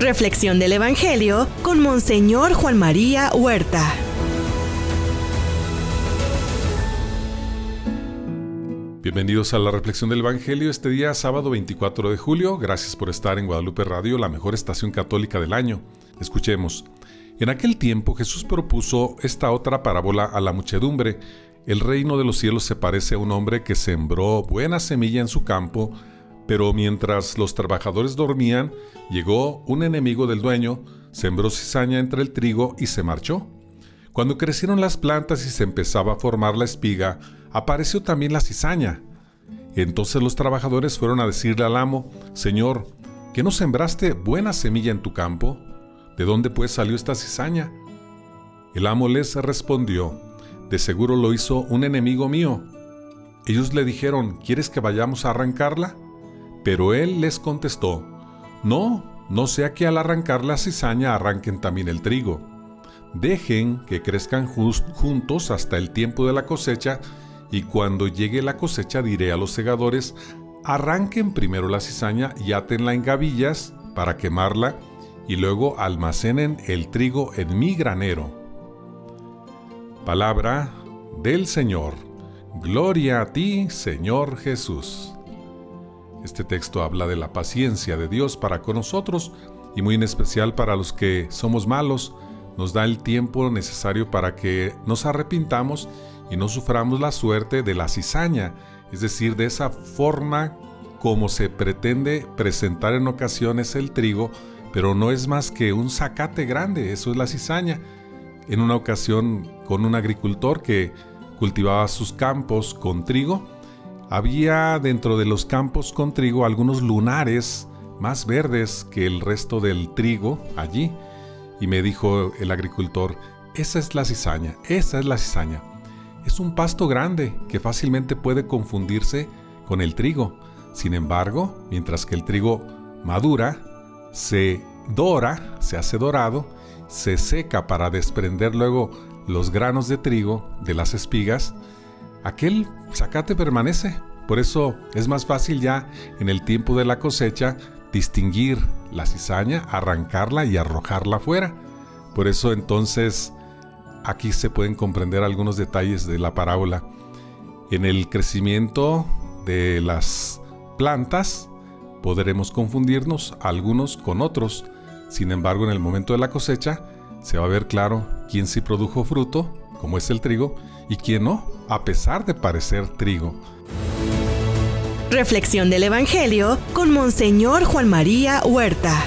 Reflexión del Evangelio con Monseñor Juan María Huerta. Bienvenidos a la Reflexión del Evangelio este día sábado 24 de julio. Gracias por estar en Guadalupe Radio, la mejor estación católica del año. Escuchemos. En aquel tiempo Jesús propuso esta otra parábola a la muchedumbre. El reino de los cielos se parece a un hombre que sembró buena semilla en su campo, pero mientras los trabajadores dormían, llegó un enemigo del dueño, sembró cizaña entre el trigo y se marchó. Cuando crecieron las plantas y se empezaba a formar la espiga, apareció también la cizaña. Entonces los trabajadores fueron a decirle al amo, Señor, ¿que no sembraste buena semilla en tu campo? ¿De dónde pues salió esta cizaña? El amo les respondió, De seguro lo hizo un enemigo mío. Ellos le dijeron, ¿quieres que vayamos a arrancarla? Pero él les contestó, No, no sea que al arrancar la cizaña arranquen también el trigo. Dejen que crezcan juntos hasta el tiempo de la cosecha, y cuando llegue la cosecha diré a los segadores, arranquen primero la cizaña y átenla en gavillas para quemarla, y luego almacenen el trigo en mi granero. Palabra del Señor. Gloria a ti, Señor Jesús. Este texto habla de la paciencia de Dios para con nosotros y muy en especial para los que somos malos. Nos da el tiempo necesario para que nos arrepintamos y no suframos la suerte de la cizaña, es decir, de esa forma como se pretende presentar en ocasiones el trigo, pero no es más que un zacate grande, eso es la cizaña. En una ocasión con un agricultor que cultivaba sus campos con trigo, había dentro de los campos con trigo algunos lunares más verdes que el resto del trigo allí. Y me dijo el agricultor, esa es la cizaña, esa es la cizaña. Es un pasto grande que fácilmente puede confundirse con el trigo. Sin embargo, mientras que el trigo madura, se dora, se hace dorado, se seca para desprender luego los granos de trigo de las espigas, aquel zacate permanece. Por eso es más fácil ya en el tiempo de la cosecha distinguir la cizaña, arrancarla y arrojarla fuera. Por eso entonces aquí se pueden comprender algunos detalles de la parábola. En el crecimiento de las plantas podremos confundirnos algunos con otros. Sin embargo, en el momento de la cosecha se va a ver claro quién sí produjo fruto, como es el trigo, y quién no, a pesar de parecer trigo. Reflexión del Evangelio con Monseñor Juan María Huerta.